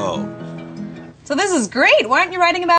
Oh. So this is great. Why aren't you writing about